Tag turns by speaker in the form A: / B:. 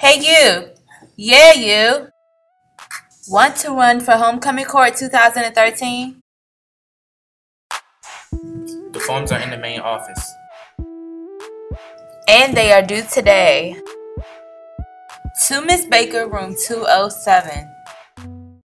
A: Hey you! Yeah you! Want to run for Homecoming Court 2013?
B: The forms are in the main office.
A: And they are due today. To Miss Baker, room 207.